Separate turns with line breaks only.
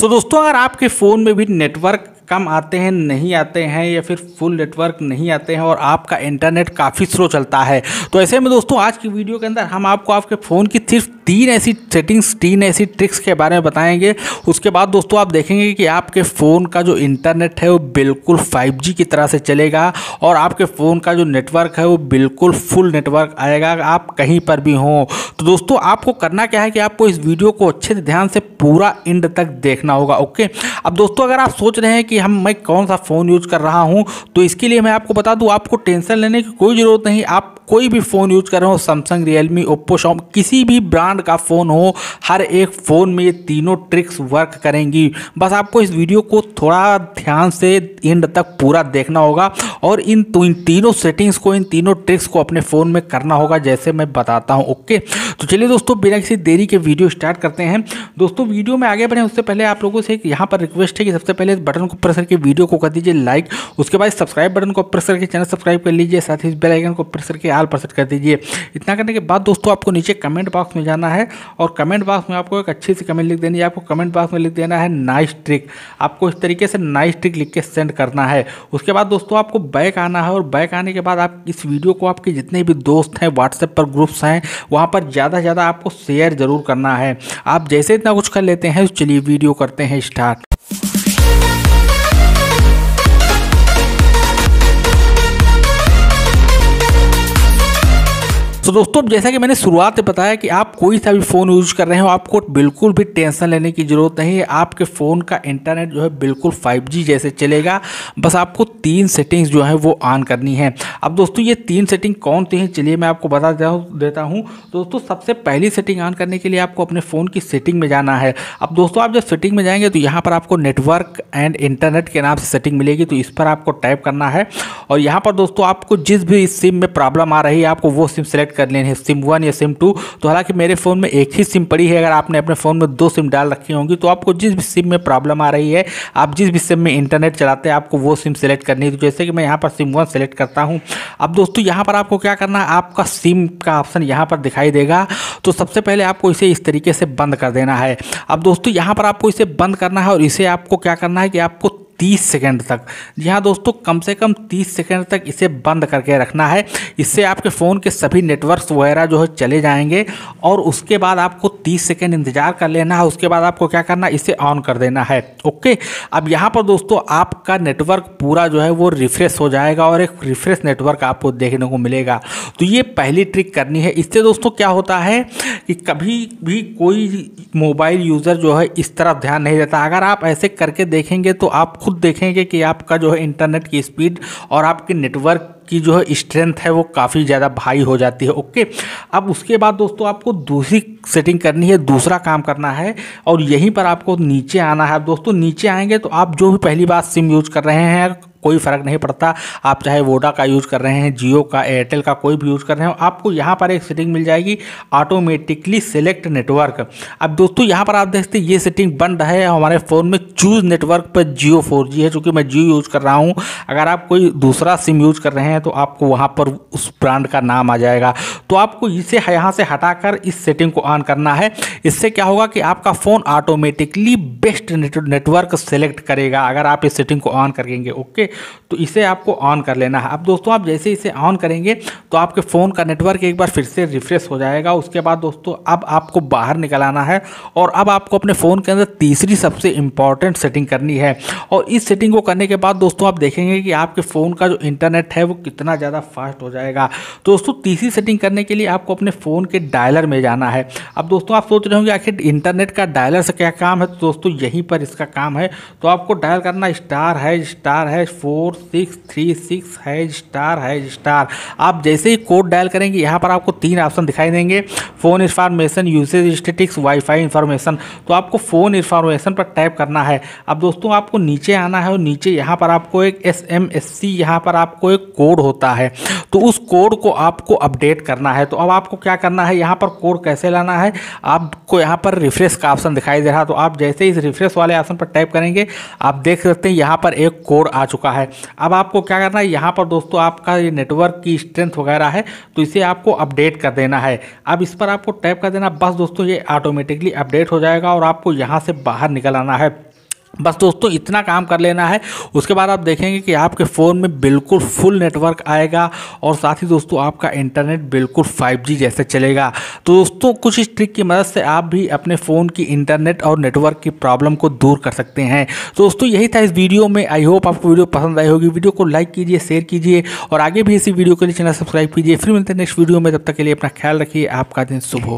तो दोस्तों, अगर आपके फ़ोन में भी नेटवर्क कम आते हैं, नहीं आते हैं, या फिर फुल नेटवर्क नहीं आते हैं, और आपका इंटरनेट काफ़ी स्लो चलता है तो ऐसे में दोस्तों, आज की वीडियो के अंदर हम आपको आपके फ़ोन की सिर्फ़ तीन ऐसी सेटिंग्स तीन ऐसी ट्रिक्स के बारे में बताएँगे। उसके बाद दोस्तों आप देखेंगे कि आपके फ़ोन का जो इंटरनेट है वो बिल्कुल 5G की तरह से चलेगा और आपके फ़ोन का जो नेटवर्क है वो बिल्कुल फुल नेटवर्क आएगा, आप कहीं पर भी हों। तो दोस्तों, आपको करना क्या है कि आपको इस वीडियो को अच्छे से ध्यान से पूरा इंड तक देखना होगा ओके अब दोस्तों, अगर आप सोच रहे हैं कि हम, मैं कौन सा फ़ोन यूज़ कर रहा हूँ तो इसके लिए मैं आपको बता दूँ, आपको टेंशन लेने की कोई ज़रूरत नहीं। आप कोई भी फ़ोन यूज़ कर रहे हो सैमसंग रियलमी ओप्पो शॉम किसी भी ब्रांड का फ़ोन हो, हर एक फ़ोन में ये तीनों ट्रिक्स वर्क करेंगी। बस आपको इस वीडियो को थोड़ा ध्यान से एंड तक पूरा देखना होगा और इन तीनों सेटिंग्स को, इन तीनों ट्रिक्स को अपने फ़ोन में करना होगा, जैसे मैं बताता हूँ ओके तो चलिए दोस्तों, बिना किसी देरी के वीडियो स्टार्ट करते हैं। दोस्तों, वीडियो में आगे बढ़े, उससे पहले आप लोगों से यहाँ पर रिक्वेस्ट है कि सबसे पहले इस बटन को प्रेस करके वीडियो को कर दीजिए लाइक उसके बाद सब्सक्राइब बटन को प्रेस करके चैनल सब्सक्राइब कर लीजिए, साथ ही इस बेल आइकन को प्रेस करके आल पर सेट कर दीजिए। इतना करने के बाद दोस्तों, आपको नीचे कमेंट बॉक्स में जाना है और कमेंट बॉक्स में आपको एक अच्छी सी कमेंट लिख देनी है। आपको कमेंट बॉक्स में लिख देना है नाइस ट्रिक आपको इस तरीके से नाइस ट्रिक लिख के सेंड करना है। उसके बाद दोस्तों, आपको बैक आना है और बैक आने के बाद आप इस वीडियो को आपके जितने भी दोस्त हैं व्हाट्सएप पर ग्रुप्स हैं, वहाँ पर ज़्यादा से ज़्यादा आपको शेयर ज़रूर करना है। आप जैसे इतना कुछ कर लेते हैं चलिए वीडियो करते हैं स्टार्ट तो दोस्तों, जैसा कि मैंने शुरुआत में बताया कि आप कोई सा भी फ़ोन यूज़ कर रहे हो, आपको बिल्कुल भी टेंशन लेने की ज़रूरत नहीं है। आपके फ़ोन का इंटरनेट जो है बिल्कुल 5G जैसे चलेगा। बस आपको तीन सेटिंग्स जो है वो ऑन करनी है। अब दोस्तों, ये तीन सेटिंग कौन सी हैं? चलिए मैं आपको बता देता हूँ दोस्तों, सबसे पहली सेटिंग ऑन करने के लिए आपको अपने फ़ोन की सेटिंग में जाना है। अब दोस्तों, आप जब सेटिंग में जाएँगे तो यहाँ पर आपको नेटवर्क एंड इंटरनेट के नाम से सेटिंग मिलेगी तो इस पर आपको टाइप करना है। और यहाँ पर दोस्तों आपको जिस भी सिम में प्रॉब्लम आ रही है, आपको वो सिम सेलेक्ट कर लेनी है सिम वन या सिम टू तो हालाँकि मेरे फ़ोन में एक ही सिम पड़ी है, अगर आपने अपने फ़ोन में दो सिम डाल रखी होंगी तो आपको जिस भी सिम में प्रॉब्लम आ रही है, आप जिस भी सिम में इंटरनेट चलाते हैं, आपको वो सिम सेलेक्ट करनी है। तो जैसे कि मैं यहाँ पर सिम वन सेलेक्ट करता हूँ। अब दोस्तों यहाँ पर आपको क्या करना है? आपका सिम का ऑप्शन यहाँ पर दिखाई देगा। तो सबसे पहले आपको इसे इस तरीके से बंद कर देना है। अब दोस्तों यहाँ पर आपको इसे बंद करना है और इसे आपको क्या करना है कि आपको तीस सेकेंड तक। जी हाँ दोस्तों, कम से कम तीस सेकेंड तक इसे बंद करके रखना है। इससे आपके फ़ोन के सभी नेटवर्क्स वगैरह जो है चले जाएँगे और उसके बाद आपको तीस सेकेंड इंतज़ार कर लेना है। उसके बाद आपको क्या करना इसे ऑन कर देना है। ओके? अब यहाँ पर दोस्तों, आपका नेटवर्क पूरा जो है वो रिफ्रेश हो जाएगा और एक रिफ्रेश नेटवर्क आपको देखने को मिलेगा। तो ये पहली ट्रिक करनी है। इससे दोस्तों क्या होता है कि कभी भी कोई मोबाइल यूज़र जो है इस तरफ़ ध्यान नहीं देता। अगर आप ऐसे करके देखेंगे तो आप खुद देखेंगे कि आपका जो है इंटरनेट की स्पीड और आपके नेटवर्क की जो है स्ट्रेंथ है वो काफ़ी ज़्यादा भाई हो जाती है। ओके अब उसके बाद दोस्तों आपको दूसरी सेटिंग करनी है, दूसरा काम करना है और यहीं पर आपको नीचे आना है। दोस्तों नीचे आएँगे तो आप जो भी पहली बार सिम यूज़ कर रहे हैं कोई फ़र्क नहीं पड़ता। आप चाहे वोडा का यूज़ कर रहे हैं जियो का एयरटेल का कोई भी यूज़ कर रहे हो, आपको यहाँ पर एक सेटिंग मिल जाएगी ऑटोमेटिकली सेलेक्ट नेटवर्क अब दोस्तों, यहाँ पर आप देखते ये सेटिंग बन रहा है हमारे फ़ोन में। चूज़ नेटवर्क पर जियो फोर है चूँकि मैं जियो यूज़ कर रहा हूँ। अगर आप कोई दूसरा सिम यूज़ कर रहे हैं तो आपको वहाँ पर उस ब्रांड का नाम आ जाएगा। तो आपको इसे यहाँ से हटाकर इस सेटिंग को ऑन करना है। इससे क्या होगा कि आपका phone automatically best network select करेगा, अगर आप इस सेटिंग को ऑन करेंगे ओके तो इसे आपको ऑन कर लेना है। अब दोस्तों, आप जैसे इसे ऑन करेंगे तो आपके फ़ोन का नेटवर्क एक बार फिर से रिफ्रेश हो जाएगा। उसके बाद दोस्तों, अब आपको बाहर निकल आना है और अब आपको अपने फ़ोन के अंदर तीसरी सबसे इंपॉर्टेंट सेटिंग करनी है। और इस सेटिंग को करने के बाद दोस्तों, आप देखेंगे कि आपके फ़ोन का जो इंटरनेट है, वो कितना ज़्यादा फास्ट हो जाएगा। दोस्तों, तीसरी सेटिंग करने के लिए आपको अपने फ़ोन के डायलर में जाना है। अब दोस्तों, आप सोच रहे होंगे, आखिर इंटरनेट का डायलर से क्या काम है? तो दोस्तों, यहीं पर इसका काम है। तो आपको डायल करना स्टार है स्टार है four six three six hash star hash star आप जैसे ही कोड डायल करेंगे, यहाँ पर आपको तीन ऑप्शन दिखाई देंगे। Phone information usage statistics wifi information तो आपको फ़ोन इन्फॉर्मेशन पर टाइप करना है। अब दोस्तों, आपको नीचे आना है और नीचे यहाँ पर आपको एक एस एम एस सी यहाँ पर आपको एक कोड होता है। तो उस कोड को आपको अपडेट करना है। तो अब आपको क्या करना है? यहाँ पर कोड कैसे लाना है? आपको यहाँ पर रिफ्रेश का ऑप्शन दिखाई दे रहा तो आप जैसे इस रिफ्रेश वाले ऑप्शन पर टाइप करेंगे, आप देख सकते हैं यहाँ पर एक कोड आ चुका है। अब आपको क्या करना है? यहाँ पर दोस्तों आपका ये नेटवर्क की स्ट्रेंथ वगैरह है तो इसे आपको अपडेट कर देना है। अब इस पर आपको टैप कर देना। बस दोस्तों ये ऑटोमेटिकली अपडेट हो जाएगा और आपको यहाँ से बाहर निकल आना है। बस दोस्तों, इतना काम कर लेना है। उसके बाद आप देखेंगे कि आपके फ़ोन में बिल्कुल फुल नेटवर्क आएगा और साथ ही दोस्तों, आपका इंटरनेट बिल्कुल 5G जैसे चलेगा। तो दोस्तों, कुछ इस ट्रिक की मदद से आप भी अपने फ़ोन की इंटरनेट और नेटवर्क की प्रॉब्लम को दूर कर सकते हैं। तो दोस्तों, यही था इस वीडियो में। आई होप आपको वीडियो पसंद आई होगी। वीडियो को लाइक कीजिए शेयर कीजिए और आगे भी इसी वीडियो के लिए चैनल सब्सक्राइब कीजिए। फिर मिलते हैं नेक्स्ट वीडियो में। तब तक के लिए अपना ख्याल रखिए। आपका दिन शुभ हो।